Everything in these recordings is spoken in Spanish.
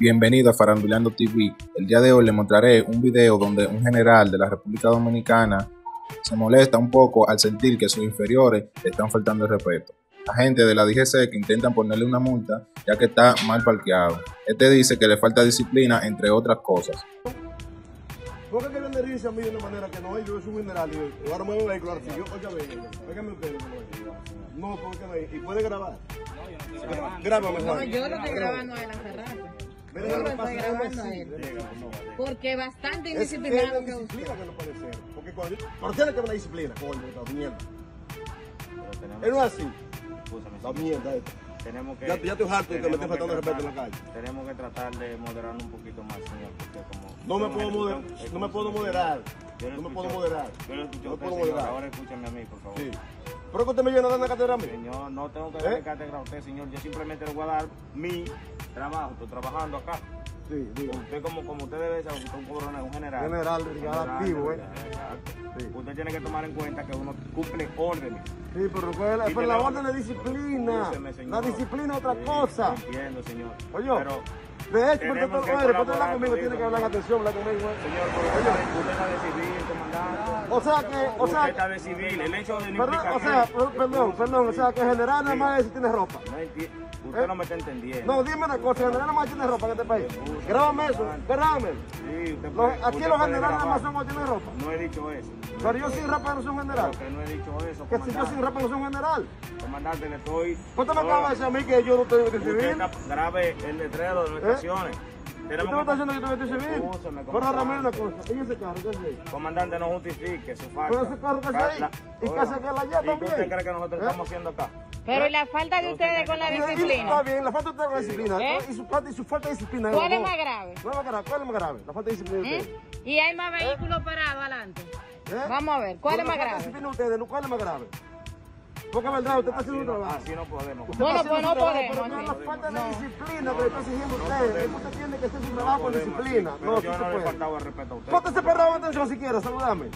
Bienvenido a Farandulando TV. El día de hoy le mostraré un video donde un general de la República Dominicana se molesta un poco al sentir que sus inferiores le están faltando el respeto. Agentes de la DGC que intentan ponerle una multa ya que está mal parqueado. Este dice que le falta disciplina entre otras cosas. ¿Por qué quieren dirigirse a mí de una manera que no? Yo soy un general y ahora me voy a vehículo así. Yo, oiga, Pégame ustedes. No, porque. ¿Y puede grabar? Grábame, No, yo lo estoy grabando a él hace rato. Mira, Yo lo lo que pasa estoy es que grabando a sí, él. Porque bastante indisciplinado la que usted. disciplina que no puede ser. Porque cuando yo... ¿Por qué no que una disciplina? Coño, la mierda. Él no es así. La mierda esta. Tenemos que, Ya, ya estoy harto de que me tenemos esté faltando que respeto en la tratar- calle. Tenemos que tratar de moderarnos un poquito más, señor, porque como... No me puedo el- No me puedo moderar. Yo No me puedo moderar. Yo No usted, puedo moderar. ahora escúchame a mí, por favor. Sí. ¿Pero que usted me llena de una cátedra a mí? Señor, no tengo que ¿Eh? darle cátedra a usted, señor. Yo simplemente le voy a dar mi trabajo. Estoy trabajando acá. Sí, diga. Usted como, como usted debe usted es un coronel, un general. General, brigada activo, ¿eh? Exacto. Sí. Usted tiene que tomar en cuenta que uno cumple órdenes. Sí, pero, pero te la orden es disciplina. La disciplina es otra Sí, cosa. Entiendo, señor. Oye, Pero, de hecho, oye, después de hablar conmigo, con tiene que hablar atención, hablar conmigo. ¿eh? señor, usted está de- usted civil, comandante. O sea que, o usted sea, está de civil. El hecho de no perdón, o sea, perdón, perdón, o sea que general nada más es si tiene ropa. Usted ¿Eh? no me está entendiendo. No, dime una cosa, general nada más tiene ropa en este país. Grábame eso, grábame. Sí, usted Los- puede- aquí usted los generales nada más son tienen ropa. No he dicho eso. Pero yo sin ropa no soy un general. Que no he dicho eso, Que si yo sin ropa no soy un general. Comandante, le estoy... ¿Cuánto me acaba de decir a mí que yo no estoy de Usted civil? grave el letrero de las ¿Eh? estaciones. ¿Usted Tenemos me está que- diciendo que de civil? Escúchame, Pero ahora una comandante. cosa, ¿y ese carro qué es ahí? Comandante, no justifique su falta. Pero ese carro que está ahí, La- y que Oiga, se queda allá ¿Y qué también. usted cree que nosotros ¿Eh? estamos haciendo acá? Pero ¿y la falta de ustedes con la Y- y- Está disciplina? bien, la falta de la disciplina. ¿Eh? Y, su, falta- y su falta de disciplina. ¿Cuál es más grave? ¿Cuál es más grave? ¿Cuál es más grave? La falta de disciplina de ustedes. Y hay más vehículos parados adelante. ¿Eh? Vamos a ver, ¿cuál es más La grave? disciplina ustedes. ¿cuál es más grave? Porque es verdad, usted está haciendo un no, trabajo. así no podemos. Usted Bueno, pues no podemos, Pero no es la falta de No. disciplina que le está exigiendo usted. Usted tiene que hacer su trabajo con disciplina. No, yo se no le he puede. faltado el respeto a usted. Atención si quiere, saludame.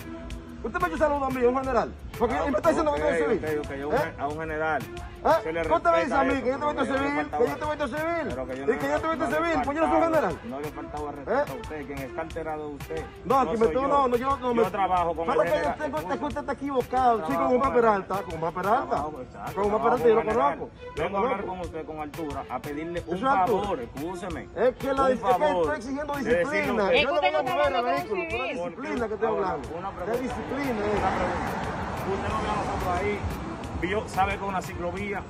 Usted me ha hecho saludo a mí, un general. Porque Ah, me está diciendo que yo soy ¿Eh? A un general. ¿Eh? se le ¿Cuánto me dice respeta a mí eso, que yo te meto civil? Que yo te meto civil. que Y que yo te meto civil. Pues yo no soy general. No le faltaba el respeto a usted. Quien está alterado es usted. No, aquí me tengo, no, no, yo no me. Yo trabajo con el que yo general. tengo, es que usted está equivocado. Sí, con Omar Peralta, con Omar Peralta. Con Omar Peralta yo lo conozco. Vengo a hablar con usted con altura a pedirle un es favor, escúcheme. Es que, la, es que estoy exigiendo de disciplina. Es Yo que no usted voy a no está mover hablando el vehículo, de civil. disciplina que estoy hablando. una De pregunta. disciplina. Una eh. pregunta. Usted no ve a nosotros ahí, vio, sabe que es una ciclovía,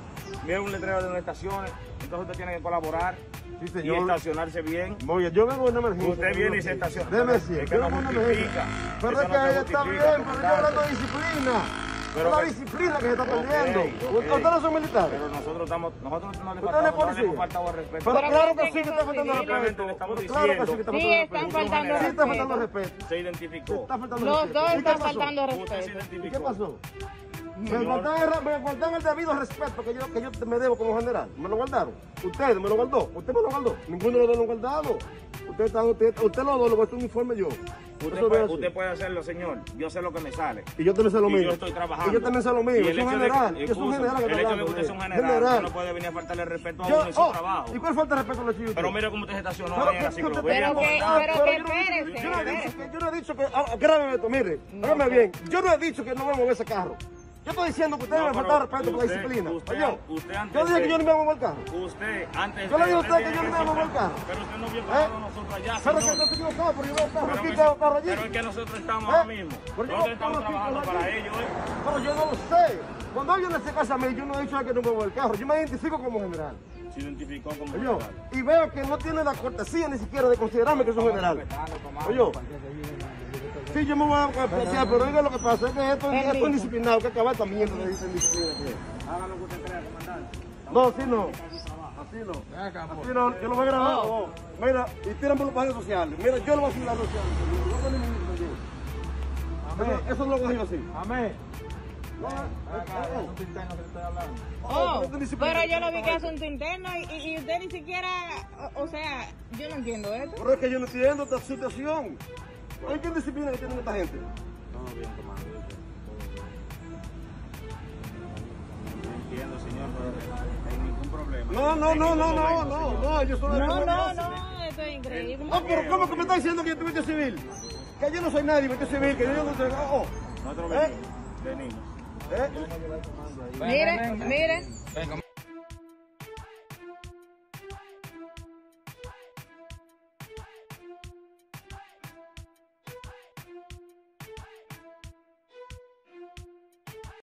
ve un letrero de las estaciones, entonces usted tiene que colaborar Sí, y señor. estacionarse bien. Oye, yo vengo de una emergencia. Usted viene y se estaciona. Déjeme Es decir, que yo no vengo emergencia. Pero es no que ella está bien, pero yo hablando de disciplina. Pero es la disciplina que se está perdiendo. ok. Ustedes no son militares. Pero nosotros estamos, nosotros no le ¿Usted no es faltamos, no le al respeto. Pero Pero claro que sí que está faltando respeto. Le estamos Pero claro que sí que está Sí, faltando están respeto. faltando Sí está faltando respeto. respeto. se identificó. Está faltando Los respeto. dos ¿Y están faltando respeto. ¿Y qué pasó? Me faltan, el, me faltan el debido respeto que yo, que yo me debo como general. ¿Me lo guardaron? Ustedes me lo guardó. Usted me lo guardó. Ninguno de los dos lo ha guardado. Usted, está, usted, usted dos lo guardó un informe yo. Usted puede, no es usted puede hacerlo, señor. Yo sé lo que me sale. Y yo también sé lo Y mismo. yo estoy trabajando. Y yo también sé lo. Y Es un general. que- Es un general que El hecho de que usted sea un general, usted no puede venir a faltarle respeto a Yo- uno en su oh, trabajo. ¿Y cuál falta de respeto a los chicos? Pero mire cómo usted se estacionó Pero ahí en que- la ciclovía. Pero que- pero yo que no- espérese, Yo no he dicho espérese. que, yo no he dicho que, ah, grábeme esto, mire, hágame bien. Yo no he dicho que no vamos a mover ese carro. Yo estoy diciendo que ustedes No, me faltaron respeto por la usted- disciplina. usted- Oye, usted antes yo dije de- que yo no me iba a mover el carro. Usted, antes Yo le dije a usted usted que yo no me voy a mover el carro. Pero usted no vio ¿Eh? parado nosotros allá, Pero que señor. no estoy equivocado, pero yo veo carro Pero aquí, que- veo carro allí. Pero es que nosotros estamos ¿Eh? ahora mismo. Pero yo Nosotros estamos aquí, trabajando carro para ellos. ¿eh? Pero yo no lo sé. Cuando alguien le se casa a mí, yo no he dicho que no me voy el carro. Yo me identifico como general. Se identificó como Oye, general. y veo que no tiene la cortesía ni siquiera de considerarme que soy general. Oye, sí, yo me voy a apreciar, pero oiga lo que pasa es que esto, esto es indisciplinado, que acabar esta mierda de indisciplina. que- Haga lo que usted crea, comandante. No, así no. Así no. Así no, yo lo voy a grabar. oh. Mira, y tiran por las redes sociales. Mira, yo lo voy a subir a las redes sociales. Yo voy a poner mi mismo allí. Eso, eso no lo cogió así. Amén. No, Oh, pero disciplina- yo lo vi que hace un interno y, y- y usted ni siquiera, o, o sea, yo no entiendo esto. Pero es que yo no entiendo esta situación. Hay que disciplina que tiene esta gente. Todo bien, comando. Entiendo, señor, pero no hay ningún problema. No, no, no, no, no, no, no, yo solo No, no, no, increíble. No, pero ¿cómo que me está diciendo que yo estoy vestido civil? Que yo no soy nadie, vestido civil, que yo no soy... Oh, Nosotros ¿Eh? venimos de niños. ¿eh? Mire, mire.